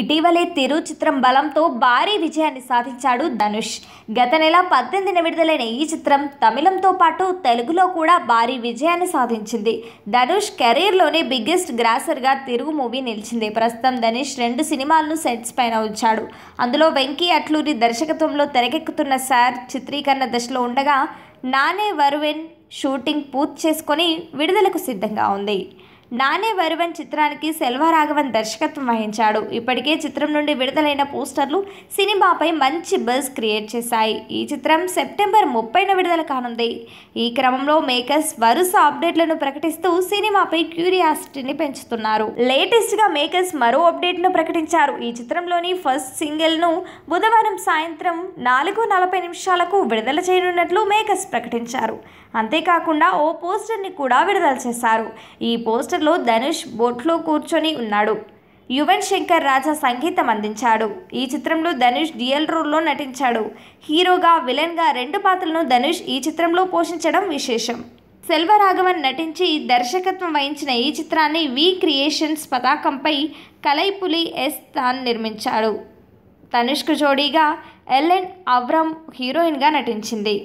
ఇటీవలే తిరు చిత్రం బలంతో భారీ విజయాన్ని సాధించాడు ధనుష్. గత నెల పద్దెనిమిదిన విడుదలైన ఈ చిత్రం తమిళంతో పాటు తెలుగులో కూడా భారీ విజయాన్ని సాధించింది. ధనుష్ కెరీర్లోనే బిగ్గెస్ట్ గ్రాసర్గా తిరుగు మూవీ నిలిచింది. ప్రస్తుతం ధనుష్ రెండు సినిమాలను సెట్స్ పైన ఉంచాడు. అందులో వెంకీ అట్లూరి దర్శకత్వంలో తెరకెక్కుతున్న సార్ చిత్రీకరణ దశలో ఉండగా నానే వరువెన్ షూటింగ్ పూర్తి చేసుకొని విడుదలకు సిద్ధంగా ఉంది. నానే వరువన్ చిత్రానికి సెల్వరాఘవన్ దర్శకత్వం వహించాడు. ఇప్పటికే చిత్రం నుండి విడుదలైన పోస్టర్లు సినిమాపై మంచి బజ్ క్రియేట్ చేశాయి. ఈ చిత్రం సెప్టెంబర్ ముప్పైన విడుదల కానుంది. ఈ క్రమంలో మేకర్స్ వరుస అప్డేట్లను ప్రకటిస్తూ సినిమాపై క్యూరియాసిటీని పెంచుతున్నారు. లేటెస్ట్గా మేకర్స్ మరో అప్డేట్ను ప్రకటించారు. ఈ చిత్రంలోని ఫస్ట్ సింగిల్ను బుధవారం సాయంత్రం నాలుగు నలభై నిమిషాలకు విడుదల చేయనున్నట్లు మేకర్స్ ప్రకటించారు. అంతేకాకుండా ఓ పోస్టర్ని కూడా విడుదల చేశారు. ఈ పోస్టర్ లో ధనుష్ బోట్లో కూర్చొని ఉన్నాడు. యువన్ శంకర్ రాజా సంగీతం అందించాడు. ఈ చిత్రంలో ధనుష్ డియల్ రోల్లో నటించాడు. హీరోగా విలన్గా రెండు పాత్రలను ధనుష్ ఈ చిత్రంలో పోషించడం విశేషం. సెల్వరాఘవన్ నటించి దర్శకత్వం వహించిన ఈ చిత్రాన్ని వి క్రియేషన్స్ పతాకంపై కలైపులి ఎస్ తాన్ నిర్మించాడు. తనుష్కు జోడీగా ఎల్ఎన్ అవ్రమ్ హీరోయిన్గా నటించింది.